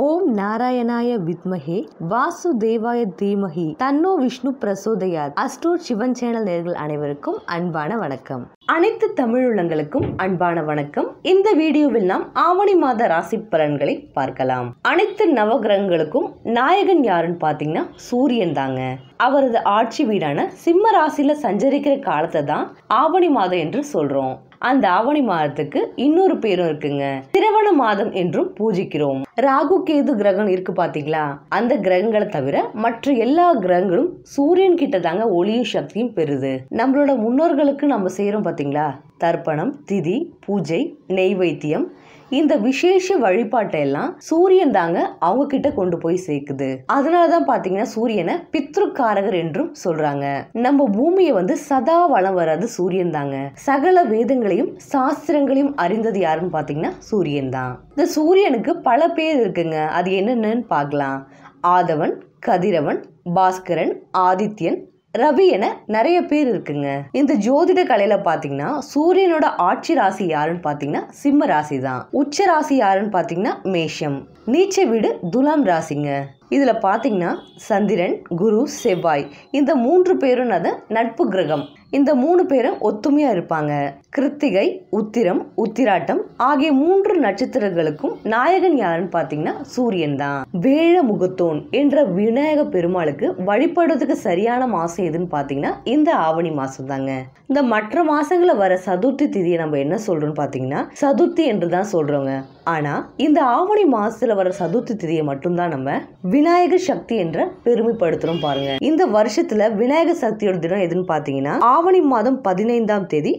ஓம் நாராயணாய வித்மகே வாசுதேவாய தீமகி தன்னோ விஷ்ணு பிரசோதயார் அஸ்ட்ரோட் சிவன் சேனல் நேர்கள் அனைவருக்கும் அன்பான வணக்கம். அனைத்து தமிழுள்ளங்களுக்கும் அன்பான வணக்கம். இந்த வீடியோவில் நாம் ஆவணி மாத ராசி பலன்களை பார்க்கலாம். அனைத்து நவகிரகங்களுக்கும் நாயகன் யாருன்னு பார்த்தீங்கன்னா சூரியன் தாங்க. அவரது ஆட்சி வீடான சிம்ம ராசியில சஞ்சரிக்கிற காலத்தை தான் ஆவணி மாதம் என்று சொல்றோம். அந்த ஆவணி மாதத்துக்கு இன்னொரு பேரும் இருக்குங்க. திரவண மாதம் என்றும் பூஜிக்கிறோம். ராகு கேது கிரகம் இருக்கு பாத்தீங்களா? அந்த கிரகங்களை தவிர மற்ற எல்லா கிரகங்களும் சூரியன் கிட்ட தாங்க ஒளியும் சக்தியும் பெறுது. நம்மளோட முன்னோர்களுக்கு நம்ம செய்யறோம் பாத்தீங்களா? தர்ப்பணம் திதி பூஜை நெய்வேத்தியம் இந்த விசேஷ வழிபாட்டை எல்லாம் சூரியன் தாங்க அவங்க கிட்ட கொண்டு போய் சேர்க்குது. அதனாலதான் பாத்தீங்கன்னா சூரியனை பித்ருக்காரகர் என்றும் சொல்றாங்க. நம்ம பூமியை வந்து சதா வளம் வராது சூரியன் தாங்க. சகல வேதங்களையும் சாஸ்திரங்களையும் அறிந்தது யாருன்னு பாத்தீங்கன்னா சூரியன் தான். இந்த சூரியனுக்கு பல பேர் இருக்குங்க. அது என்னென்னு பார்க்கலாம். ஆதவன் கதிரவன் பாஸ்கரன் ஆதித்யன் ரவி என நிறைய பேர் இருக்குங்க. இந்த ஜோதிட கலையில பாத்தீங்கன்னா சூரியனோட ஆட்சி ராசி யாருன்னு பாத்தீங்கன்னா சிம்ம ராசி தான் உச்ச ராசி யாருன்னு பாத்தீங்கன்னா மேஷம். நீச்ச வீடு துலாம் ராசிங்க. இதுல பார்த்தீங்கன்னா சந்திரன் குரு செவ்வாய். இந்த மூன்று பேரும் அது நட்பு கிரகம். இந்த மூணு பேரும் ஒத்துமையாக இருப்பாங்க. கிருத்திகை உத்திரம் உத்திராட்டம் ஆகிய மூன்று நட்சத்திரங்களுக்கும் நாயகன் யாருன்னு பார்த்தீங்கன்னா சூரியன் தான். வேழ முகத்தோன் என்ற விநாயக பெருமாளுக்கு வழிபடுறதுக்கு சரியான மாசம் எதுன்னு பார்த்தீங்கன்னா இந்த ஆவணி மாசம் தாங்க. இந்த மற்ற மாசங்கள வர சதுர்த்தி திதியை நம்ம என்ன சொல்றோம்னு பார்த்தீங்கன்னா சதுர்த்தி என்று தான் சொல்றோங்க. ஆனா இந்த ஆவணி மாசத்துல வர சதுர்த்தி திதியை மட்டும்தான் நம்ம விநாயகர் சக்தி என்ற பெருமைப்படுத்துறோம் பாருங்க. இந்த வருஷத்துல விநாயகர் சக்தியோட தினம் எதுன்னு பாத்தீங்கன்னா ஆவணி மாதம் பதினைந்தாம் தேதி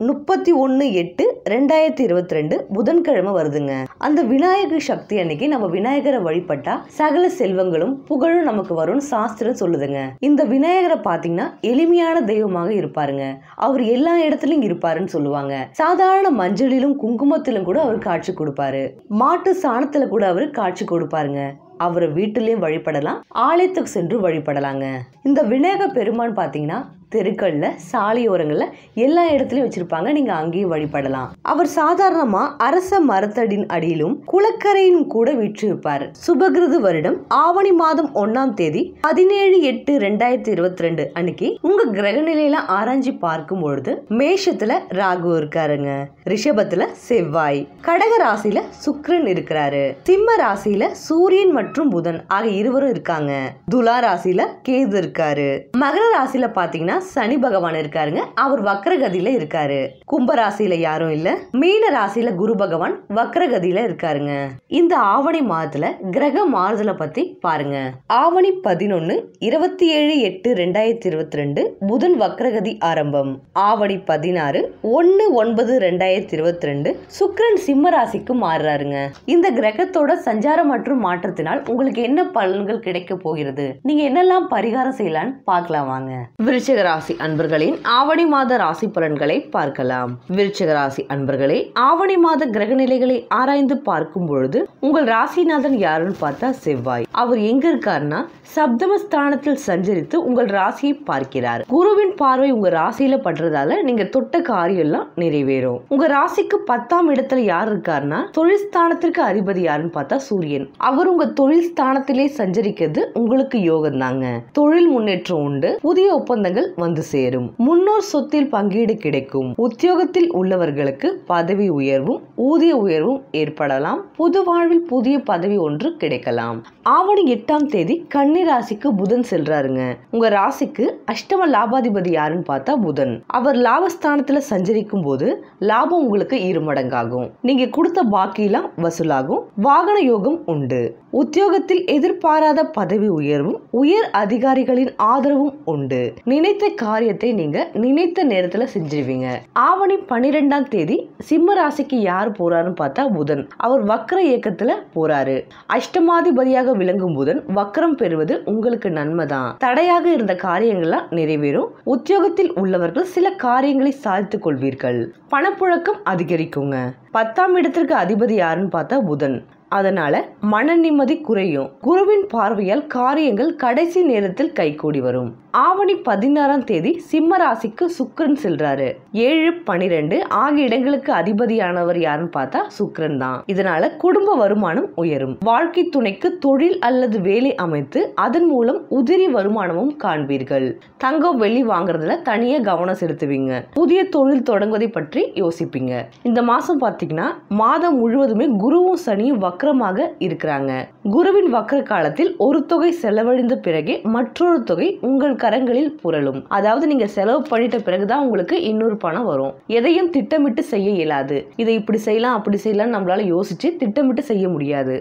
முப்பத்தி ஒன்று எட்டு ரெண்டாயிரத்தி இருபத்தி ரெண்டு புதன்கிழமை வருதுங்க. அந்த விநாயகர் சக்தி அன்னைக்கு நம்ம விநாயகரை வழிபட்டா சகல செல்வங்களும் புகழும் நமக்கு வரும்னு சாஸ்திரம் சொல்லுதுங்க. இந்த விநாயகரை பார்த்தீங்கன்னா எளிமையான தெய்வமாக இருப்பாருங்க. அவர் எல்லா இடத்துலையும் இருப்பாருன்னு சொல்லுவாங்க. சாதாரண மஞ்சளிலும் குங்குமத்திலும் கூட அவர் காட்சி கொடுப்பாரு. மாட்டு சாணத்துல கூட அவர் காட்சி கொடுப்பாருங்க. அவரை வீட்டிலையும் வழிபடலாம் ஆலயத்துக்கு சென்று வழிபடலாங்க. இந்த விநாயக பெருமான் பார்த்தீங்கன்னா தெருக்கள்ல சாலையோரங்கள்ல எல்லா இடத்துலயும் வச்சிருப்பாங்க. நீங்க அங்கேயும் வழிபடலாம். அவர் சாதாரணமா அரச மரத்தடின் அடியிலும் குளக்கரையிலும் கூட விற்றிருப்பார். சுபகிருது வருடம் ஆவணி மாதம் ஒன்னாம் தேதி பதினேழு எட்டு ரெண்டாயிரத்தி இருபத்தி ரெண்டு அன்னைக்கு உங்க கிரக நிலையில ஆராய்ச்சி பார்க்கும் பொழுது மேஷத்துல ராகு இருக்காருங்க. ரிஷபத்துல செவ்வாய். கடக ராசியில சுக்ரன் இருக்கிறாரு. சிம்ம ராசியில சூரியன் மற்றும் புதன் ஆகிய இருவரும் இருக்காங்க. துலா ராசியில கேது இருக்காரு. மகர ராசியில பாத்தீங்கன்னா சனி பகவான் இருக்காருங்க. அவர் வக்ரகதியில இருக்காரு. கும்ப ராசியில யாரும் இல்ல. மீன ராசியில குரு பகவான் வக்ரகதியில இருக்காருங்க. இந்த ஆவணி மாதத்துல கிரக மாறுதலை பத்தி பாருங்க. ஆவணி பதினொன்னு இருபத்தி ஏழு எட்டு ரெண்டாயிரத்தி இருபத்தி ரெண்டு புதன் வக்ரகதி ஆரம்பம். ஆவணி பதினாறு ஒன்னு ஒன்பது ரெண்டாயிரத்தி இருபத்தி ரெண்டு சுக்கிரன் சிம்ம ராசிக்கு மாறுறாருங்க. இந்த கிரகத்தோட சஞ்சாரம் மற்றும் மாற்றத்தினால் உங்களுக்கு என்ன பலன்கள் கிடைக்க போகிறது? நீங்க என்னெல்லாம் பரிகாரம் செய்யலாம்னு பார்க்கலாம் வாங்க. விருச்சிக ராசி அன்பர்களின் ஆவணி மாத ராசி பலன்களை பார்க்கலாம். விருச்சிக ராசி அன்பர்களே ஆவணி மாத கிரக நிலைகளை ஆராய்ந்து பார்க்கும் பொழுது உங்கள் ராசிநாதன் யாருன்னு பார்த்தா செவ்வாய். அவர் எங்க இருக்காருன்னா சப்தம ஸ்தானத்தில் சஞ்சரித்து உங்கள் ராசியை பார்க்கிறார். குருவின் பார்வை உங்க ராசியில படுறதால நீங்க தொட்ட காரியம் எல்லாம் நிறைவேறும். உங்க ராசிக்கு பத்தாம் இடத்துல யார் இருக்காருன்னா தொழில் ஸ்தானத்திற்கு அதிபதி யாருன்னு பார்த்தா சூரியன். அவர் உங்க தொழில் ஸ்தானத்திலே சஞ்சரிக்கிறது உங்களுக்கு யோகம் தாங்க தொழில் முன்னேற்றம் உண்டு புதிய ஒப்பந்தங்கள் வந்து சேரும். முன்னோர் சொத்தில் பங்கீடு கிடைக்கும். உத்தியோகத்தில் உள்ளவர்களுக்கு பதவி உயர்வும் ஊதிய உயர்வும் ஏற்படலாம். புது வாழ்வில் புதிய பதவி ஒன்று கிடைக்கலாம். ஆவணி எட்டாம் தேதி கன்னி ராசிக்கு புதன் செல்றாருங்க. உங்க ராசிக்கு அஷ்டம லாபாதிபதி யாருன்னு பார்த்தா புதன். அவர் லாபஸ்தானத்துல சஞ்சரிக்கும் போது லாபம் உங்களுக்கு இருமடங்காகும். நீங்க கொடுத்த பாக்கியெல்லாம் வசூலாகும். வாகன யோகம் உண்டு. உத்தியோகத்தில் எதிர்பாராத பதவி உயர்வும் உயர் அதிகாரிகளின் ஆதரவும் உண்டு. நினைத்த காரியத்தை நீங்க நினைத்த நேரத்துல செஞ்சிருவீங்க. ஆவணி பன்னிரெண்டாம் தேதி சிம்ம ராசிக்கு யார் போறாருன்னு பார்த்தா புதன். அவர் வக்ர இயக்கத்துல போறாரு. அஷ்டமாதிபதியாக விளங்கும் புதன் வக்ரம் பெறுவது உங்களுக்கு நன்மைதான். தடையாக இருந்த காரியங்கள்லாம் நிறைவேறும். உத்தியோகத்தில் உள்ளவர்கள் சில காரியங்களை சாதித்துக் கொள்வீர்கள். பணப்புழக்கம் அதிகரிக்குங்க. பத்தாம் இடத்திற்கு அதிபதி யாருன்னு பார்த்தா புதன். அதனால மன நிம்மதி குறையும். குருவின் பார்வையால் காரியங்கள் கடைசி நேரத்தில் கைகூடி வரும். ஆவணி பதினாறாம் தேதி சிம்ம ராசிக்கு சுக்கிரன் செல்றாரு. ஏழு பனிரெண்டு ஆகிய இடங்களுக்கு அதிபதியானவர் யாருன்னு பார்த்தா சுக்ரன் தான். இதனால குடும்ப வருமானம் உயரும். வாழ்க்கை துணைக்கு தொழில் அல்லது வேலை அமைத்து அதன் மூலம் உதிரி வருமானமும் காண்பீர்கள். தங்கம் வெள்ளி வாங்குறதுல தனியா கவனம் செலுத்துவீங்க. புதிய தொழில் தொடங்குவதை பற்றி யோசிப்பீங்க. இந்த மாசம் பார்த்தீங்கன்னா மாதம் முழுவதுமே குருவும் சனியும் வக்கரமாக இருக்கிறாங்க. குருவின் வக்கர காலத்தில் ஒரு தொகை செலவழிந்த பிறகே மற்றொரு தொகை உங்கள் கரங்களில் புரளும். அதாவது நீங்க செலவு பண்ணிட்ட பிறகுதான் உங்களுக்கு இன்னொரு பணம் வரும். எதையும் திட்டமிட்டு செய்ய இயலாது. இதை இப்படி செய்யலாம் அப்படி செய்யலாம் நம்மளால யோசிச்சு திட்டமிட்டு செய்ய முடியாது.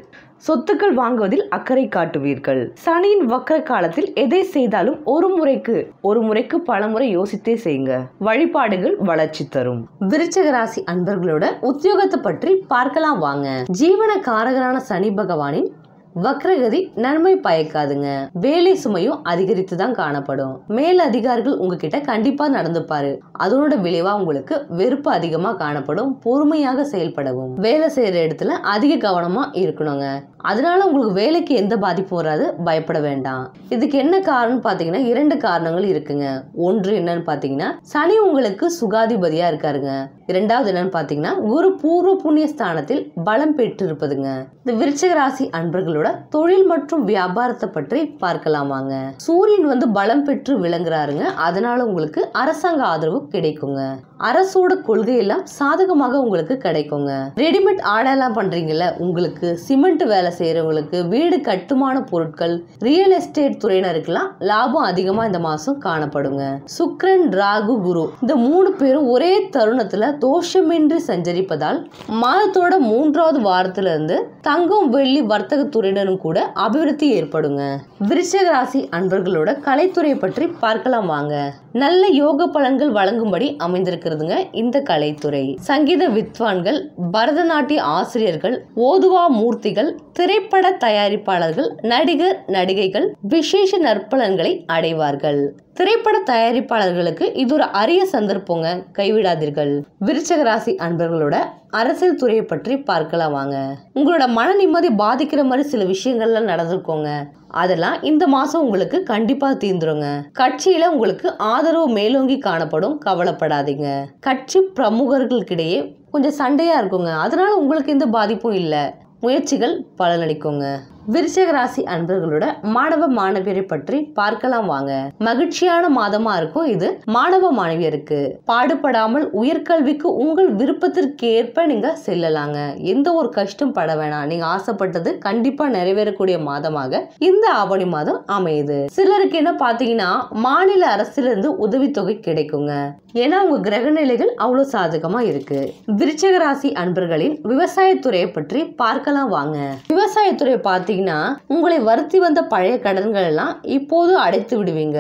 சொத்துக்கள் வாங்குவதில் அக்கறை காட்டுவீர்கள். சனியின் வக்கர காலத்தில் எதை செய்தாலும் ஒரு முறைக்கு ஒரு முறைக்கு பல முறை யோசித்தே செய்யுங்க. வழிபாடுகள் வளர்ச்சி தரும். விருச்சக ராசி அன்பர்களோட உத்தியோகத்தை பற்றி பார்க்கலாம் வாங்க. ஜீவன காரகரான சனி பகவானின் வக்ரகதி நன்மை பயக்காதுங்க. வேலை சுமையும் அதிகரித்து தான் காணப்படும். மேல் அதிகாரிகள் உங்ககிட்ட கண்டிப்பா நடந்துப்பாரு. அதனோட விளைவா உங்களுக்கு வெறுப்பு அதிகமா காணப்படும். பொறுமையாக செயல்படவும். வேலை செய்யற இடத்துல அதிக கவனமா இருக்கணுங்க. அதனால உங்களுக்கு வேலைக்கு எந்த பாதிப்பும் வராது. பயப்பட வேண்டாம். இதுக்கு என்ன காரணம் பாத்தீங்கன்னா இரண்டு காரணங்கள் இருக்குங்க. ஒன்று என்னன்னு பாத்தீங்கன்னா சனி உங்களுக்கு சுகாதிபதியா இருக்காருங்க. இரண்டாவது என்னன்னு பாத்தீங்கன்னா குரு பூர்வ புண்ணிய ஸ்தானத்தில் பலம் பெற்று இருப்பதுங்க இந்த விருச்சிக ராசி அன்பர்களோட தொழில் மற்றும் வியாபாரத்தை பற்றி பார்க்கலாமாங்க சூரியன் வந்து பலம் பெற்று விளங்குறாருங்க. அதனால உங்களுக்கு அரசாங்க ஆதரவு கிடைக்குங்க. அரசோட கொள்கையெல்லாம் சாதகமாக உங்களுக்கு கிடைக்குங்க. ரெடிமேட் ஆடையெல்லாம் பண்றீங்கல்ல உங்களுக்கு சிமெண்ட் வேலை செய்யறவங்களுக்கு வீடு கட்டுமான பொருட்கள் ரியல் எஸ்டேட் துறையினருக்கெல்லாம் லாபம் அதிகமா இந்த மாசம் காணப்படுங்க. சுக்ரன் ராகு குரு இந்த மூணு பேரும் ஒரே தருணத்துல தோஷமின்றி சஞ்சரிப்பதால் மாதத்தோட மூன்றாவது வாரத்துல இருந்து தங்கம் வெள்ளி வர்த்தக துறையினரும் கூட அபிவிருத்தி ஏற்படுங்க. விருச்சிக ராசி அன்பர்களோட கலைத்துறை பற்றி பார்க்கலாம் வாங்க. நல்ல யோக பலன்கள் வழங்கும்படி அமைந்திருக்கு இருக்கிறதுங்க இந்த கலைத்துறை. சங்கீத வித்வான்கள் பரதநாட்டிய ஆசிரியர்கள் ஓதுவா மூர்த்திகள் திரைப்பட தயாரிப்பாளர்கள் நடிகர் நடிகைகள் விசேஷ நற்பலன்களை அடைவார்கள். திரைப்பட தயாரிப்பாளர்களுக்கு இது ஒரு அரிய சந்தர்ப்பங்க. கைவிடாதீர்கள். விருச்சக ராசி அன்பர்களோட அரசியல் துறையை பற்றி பார்க்கலாம் வாங்க. உங்களோட மன நிம்மதி பாதிக்கிற மாதிரி சில விஷயங்கள்லாம் நடந்திருக்கோங்க. அதெல்லாம் இந்த மாதம் உங்களுக்கு கண்டிப்பாக தீந்துருங்க கட்சியில் உங்களுக்கு ஆதரவு மேலோங்கி காணப்படும். கவலைப்படாதீங்க. கட்சி பிரமுகர்களுக்கிடையே கொஞ்சம் சண்டையாக இருக்குங்க. அதனால் உங்களுக்கு எந்த பாதிப்பும் இல்லை. முயற்சிகள் பலனளிக்குங்க. விருச்சக ராசி அன்பர்களோட மாணவ மாணவியரை பற்றி பார்க்கலாம் வாங்க. மகிழ்ச்சியான மாதமா இருக்கும் இது. மாணவ மாணவியருக்கு பாடுபடாமல் உயர்கல்விக்கு உங்கள் விருப்பத்திற்கேற்ப நீங்க செல்லலாங்க. எந்த ஒரு கஷ்டம் பட வேணாம். நீங்க ஆசைப்பட்டது கண்டிப்பா நிறைவேறக்கூடிய மாதமாக இந்த ஆவணி மாதம் அமையுது. சிலருக்கு என்ன பாத்தீங்கன்னா மாநில அரசிலிருந்து உதவித்தொகை கிடைக்குங்க. ஏன்னா உங்க கிரக நிலைகள் அவ்வளவு சாதகமா இருக்கு. விருச்சக ராசி அன்பர்களின் விவசாயத்துறையை பற்றி பார்க்கலாம் வாங்க. விவசாயத்துறையை பார்த்து பார்த்தீங்கன்னா உங்களை வருத்தி வந்த பழைய கடன்கள் எல்லாம் இப்போது அடைத்து விடுவீங்க.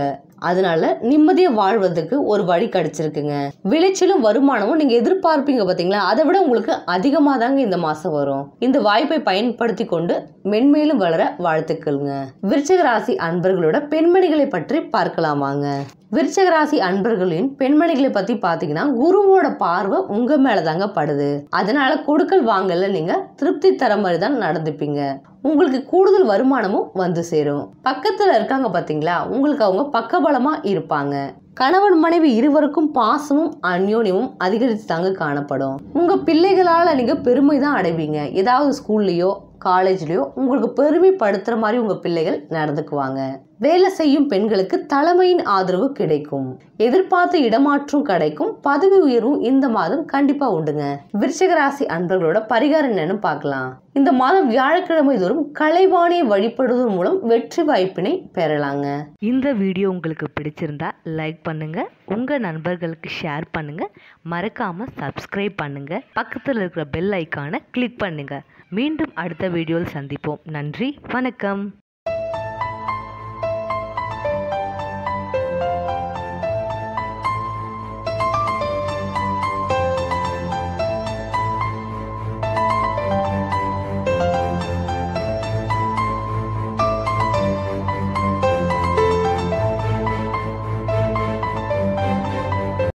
அதனால நிம்மதியை வாழ்வதற்கு ஒரு வழி கிடைச்சிருக்குங்க. விளைச்சலும் வருமானமும் நீங்க எதிர்பார்ப்பீங்க பாத்தீங்களா? அதை விட உங்களுக்கு அதிகமா தாங்க இந்த மாசம் வரும். இந்த வாய்ப்பை பயன்படுத்தி கொண்டு மென்மேலும் வளர வாழ்த்துக்கள்ங்க. விருச்சக ராசி அன்பர்களோட பெண்மணிகளை பற்றி பார்க்கலாம் வாங்க. விருச்சக ராசி அன்பர்களின் பெண்மணிகளை பத்தி பாத்தீங்கன்னா குருவோட பார்வை உங்க மேலதாங்க படுது. அதனால கொடுக்கல் வாங்கல நீங்க திருப்தி தர மாதிரி தான் நடந்துப்பீங்க. உங்களுக்கு கூடுதல் வருமானமும் வந்து சேரும். பக்கத்துல இருக்காங்க பாத்தீங்களா? உங்களுக்கு அவங்க பக்கபலமா இருப்பாங்க. கணவன் மனைவி இருவருக்கும் பாசமும் அந்யோன்யமும் அதிகரித்து தாங்க காணப்படும். உங்க பிள்ளைகளால நீங்க பெருமை தான் அடைவீங்க. ஏதாவது ஸ்கூல்லையோ காலேஜ்லயோ உங்களுக்கு பெருமைப்படுத்துற மாதிரி உங்க பிள்ளைகள் நடந்துக்குவாங்க. வேலை செய்யும் பெண்களுக்கு தலைமையின் ஆதரவு கிடைக்கும். எதிர்பார்த்த இடமாற்றம் கிடைக்கும். பதவி உயர்வும் இந்த மாதம் கண்டிப்பா உண்டுங்க. விருச்சிக ராசி அன்பர்களோட பரிகாரம் என்னன்னு பார்க்கலாம். இந்த மாதம் வியாழக்கிழமை தோறும் கலைவாணியை வழிபடுவதன் மூலம் வெற்றி வாய்ப்பினை பெறலாங்க. இந்த வீடியோ உங்களுக்கு பிடிச்சிருந்தா லைக் பண்ணுங்க. உங்க நண்பர்களுக்கு ஷேர் பண்ணுங்க. மறக்காம சப்ஸ்கிரைப் பண்ணுங்க. பக்கத்தில் இருக்கிற பெல் ஐக்கானை கிளிக் பண்ணுங்க. மீண்டும் அடுத்த வீடியோவில் சந்திப்போம். நன்றி. வணக்கம்.